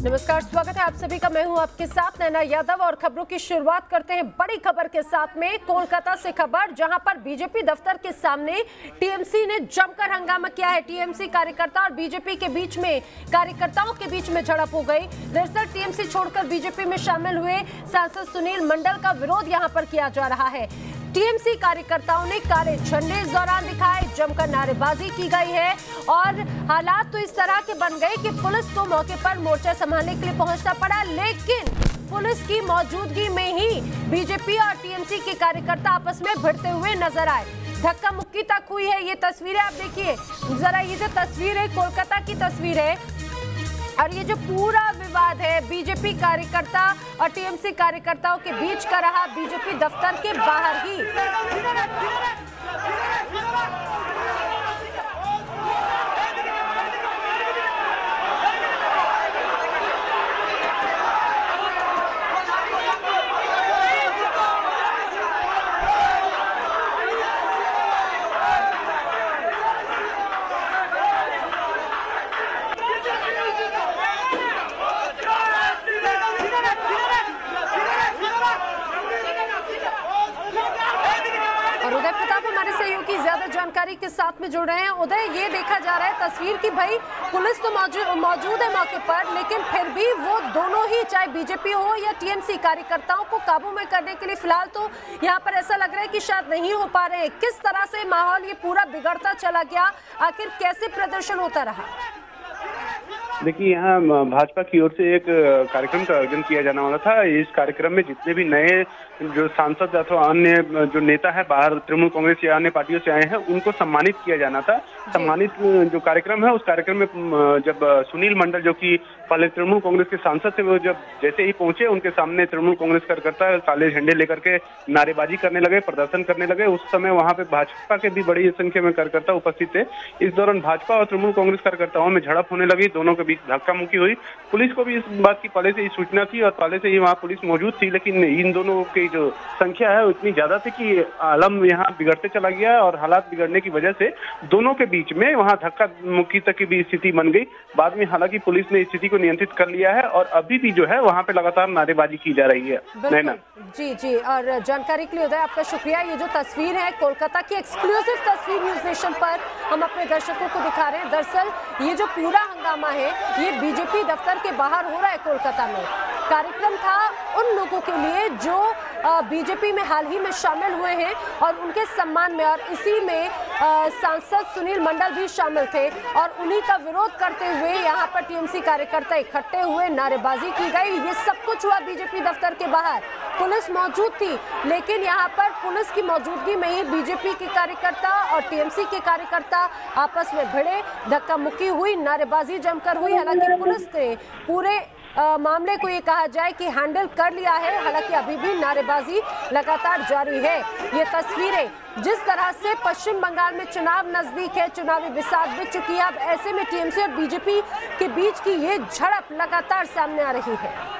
नमस्कार, स्वागत है आप सभी का। मैं हूँ आपके साथ नैना यादव और खबरों की शुरुआत करते हैं बड़ी खबर के साथ में। कोलकाता से खबर, जहाँ पर बीजेपी दफ्तर के सामने टीएमसी ने जमकर हंगामा किया है। टीएमसी कार्यकर्ता और बीजेपी के बीच में, कार्यकर्ताओं के बीच में झड़प हो गई। दरअसल टीएमसी छोड़कर बीजेपी में शामिल हुए सांसद सुनील मंडल का विरोध यहाँ पर किया जा रहा है। टीएमसी कार्यकर्ताओं ने काले झंडे इस दौरान दिखाए। जमकर नारेबाजी की गई है और हालात तो इस तरह के बन गए कि पुलिस को मौके पर मोर्चा संभालने के लिए पहुँचना पड़ा, लेकिन पुलिस की मौजूदगी में ही बीजेपी और टीएमसी के कार्यकर्ता आपस में भिड़ते हुए नज़र आए। धक्का मुक्की तक हुई है ये तस्वीरें, आप देखिए। जरा ये जो तस्वीर है, कोलकाता की तस्वीर है और ये जो पूरा विवाद है। बीजेपी कार्यकर्ता और टीएमसी कार्यकर्ताओं के बीच का रहा बीजेपी दफ्तर के बाहर ही और उदय प्रताप हमारे सहयोगी ज़्यादा जानकारी के साथ में जुड़ रहे हैं। उदय ये देखा जा रहा है तस्वीर की भाई, पुलिस तो मौजूद है मौके पर, लेकिन फिर भी वो दोनों ही, चाहे बीजेपी हो या टीएमसी कार्यकर्ताओं को काबू में करने के लिए फ़िलहाल तो यहाँ पर ऐसा लग रहा है कि शायद नहीं हो पा रहे किस तरह से माहौल ये पूरा बिगड़ता चला गया? आखिर कैसे प्रदर्शन होता रहा? देखिए यहाँ भाजपा की ओर से एक कार्यक्रम का आयोजन किया जाने वाला था। इस कार्यक्रम में जितने भी नए जो सांसद अथवा अन्य जो नेता है बाहर तृणमूल कांग्रेस या अन्य पार्टियों से आए हैं उनको सम्मानित किया जाना था। सम्मानित जो कार्यक्रम है उस कार्यक्रम में जब सुनील मंडल जो कि पहले तृणमूल कांग्रेस के सांसद थे वो जब जैसे ही पहुँचे उनके सामने तृणमूल कांग्रेस कार्यकर्ता काले झंडे लेकर के नारेबाजी करने लगे प्रदर्शन करने लगे। उस समय वहाँ पे भाजपा के भी बड़ी संख्या में कार्यकर्ता उपस्थित थे। इस दौरान भाजपा और तृणमूल कांग्रेस कार्यकर्ताओं में झड़प होने लगी। दोनों के बीच धक्का मुक्की हुई। पुलिस को भी इस बात की पहले से ही सूचना थी और पहले से ही वहाँ पुलिस मौजूद थी लेकिन इन दोनों की जो संख्या है इतनी ज़्यादा थी कि आलम यहाँ बिगड़ते चला गया और हालात बिगड़ने की वजह से दोनों के बीच में वहाँ धक्का मुक्की तक की भी स्थिति बन गई। बाद में हालाँकि पुलिस ने स्थिति को नियंत्रित कर लिया है और अभी भी जो है वहाँ पे लगातार नारेबाजी की जा रही है। नैना। जी जी और जानकारी के लिए उदय आपका शुक्रिया। ये जो तस्वीर है कोलकाता की एक्सक्लूसिव तस्वीर न्यूज़ नेशन पर हम अपने दर्शकों को दिखा रहे हैं। दरअसल ये जो पूरा हंगामा है। ये बीजेपी दफ्तर के बाहर हो रहा है कोलकाता में। कार्यक्रम था उन लोगों के लिए जो बीजेपी में हाल ही में शामिल हुए हैं और उनके सम्मान में और इसी में सांसद सुनील मंडल भी शामिल थे और उन्हीं का विरोध करते हुए यहाँ पर टीएमसी कार्यकर्ता इकट्ठे हुए, नारेबाजी की गई। ये सब कुछ हुआ बीजेपी दफ्तर के बाहर। पुलिस मौजूद थी लेकिन यहाँ पर पुलिस की मौजूदगी में ही बीजेपी के कार्यकर्ता और टीएमसी के कार्यकर्ता आपस में भिड़े धक्का मुक्की हुई नारेबाजी जमकर हुई। हालाँकि पुलिस ने पूरे आ, मामले को ये कहा जाए कि हैंडल कर लिया है। हालाँकि अभी भी नारेबाजी लगातार जारी है। ये तस्वीरें जिस तरह से पश्चिम बंगाल में चुनाव नज़दीक है चुनावी बिसात भी चुकी है अब ऐसे में टीएमसी और बीजेपी के बीच की ये झड़प लगातार सामने आ रही है।